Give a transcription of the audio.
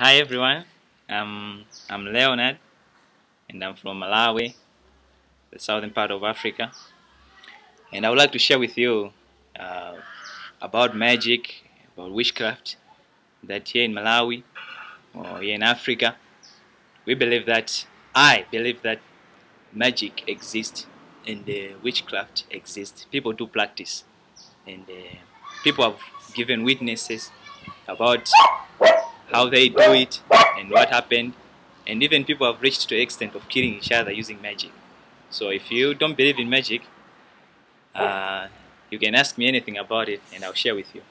Hi everyone, um, I'm Leonard and I'm from Malawi, the southern part of Africa. And I would like to share with you uh, about magic, about witchcraft, that here in Malawi or here in Africa, we believe that, I believe that magic exists and uh, witchcraft exists. People do practice and uh, people have given witnesses about how they do it and what happened. And even people have reached to the extent of killing each other using magic. So if you don't believe in magic uh, you can ask me anything about it and I'll share with you